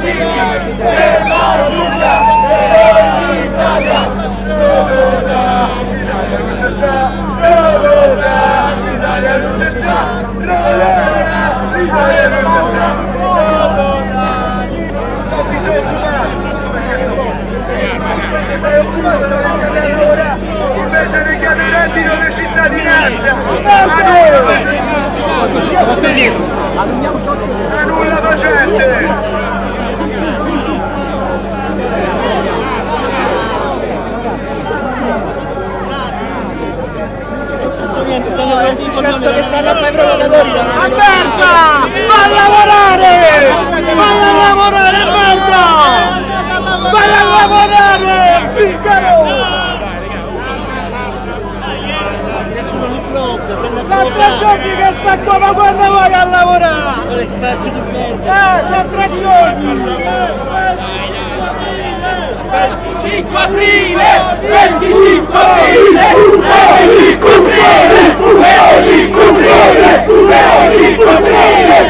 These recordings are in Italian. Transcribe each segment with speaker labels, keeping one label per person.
Speaker 1: cittadini per la Luca e l'Italia Roda, l'Italia luce sa Roda, l'Italia luce sa Roda, l'Italia luce sa Sei occupato da mettere a lavora invece di chiedere il reddito di cittadinanza. Ma nulla
Speaker 2: che stanno a fare i provocatori
Speaker 3: Merda! Va a lavorare! Vai a lavorare, merda! Vai a lavorare, zingaro!
Speaker 2: Nessuno blocca,
Speaker 3: Sono giorni che sta qua, ma quando vai a lavorare?
Speaker 2: Che faccia di merda!
Speaker 3: Eh, tre giorni! 25 aprile! 25 aprile!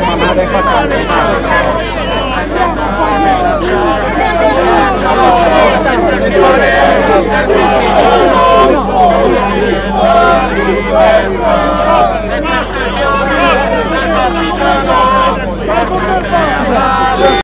Speaker 3: Mamada é pra cá,